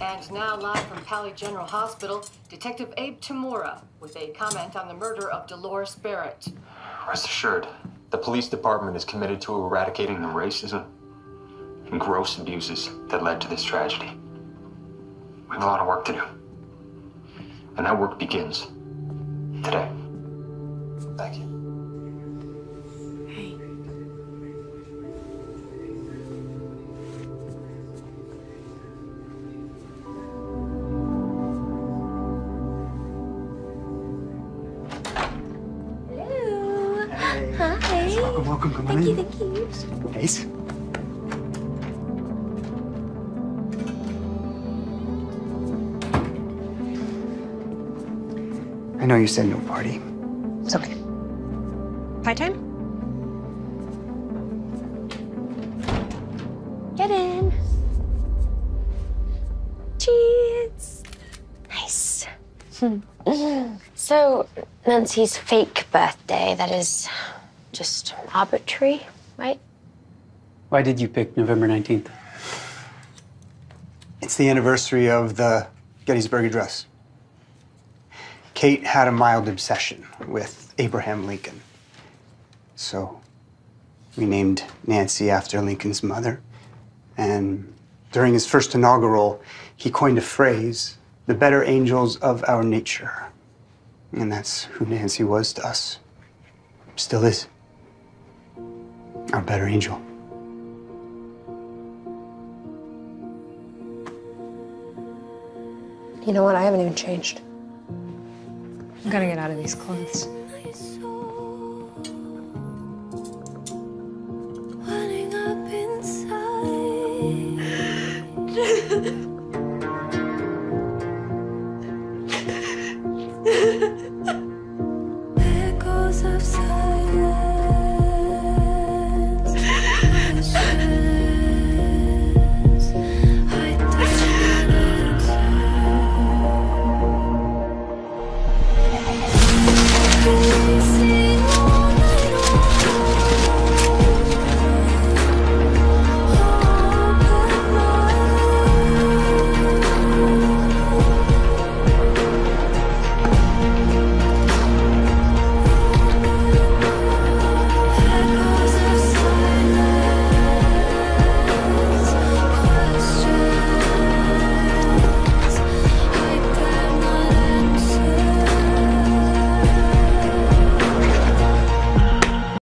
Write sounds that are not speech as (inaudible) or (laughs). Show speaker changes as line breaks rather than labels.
And now, live from Pali General Hospital, Detective Abe Tamura with a comment on the murder of Dolores Barrett.
Rest assured, the police department is committed to eradicating the racism and gross abuses that led to this tragedy. We have a lot of work to do. And that work begins today. Thank you.
Hello. Hi.
Welcome, welcome, come on
Thank you, thank you.
Ace. I know you said no party. It's okay.
Pie time? Get in. (laughs) so, Nancy's fake birthday, that is just arbitrary, right?
Why did you pick November 19th?
It's the anniversary of the Gettysburg Address. Kate had a mild obsession with Abraham Lincoln. So we named Nancy after Lincoln's mother. And during his first inaugural, he coined a phrase the better angels of our nature. And that's who Nancy was to us. Still is. Our better angel.
You know what? I haven't even changed.
I'm gonna get out of these clothes. (laughs)